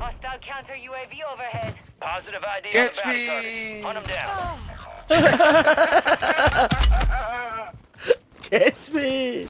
Hostile counter UAV overhead. Positive ID Catch on the bounty me. Hunt him down. Oh. Catch me!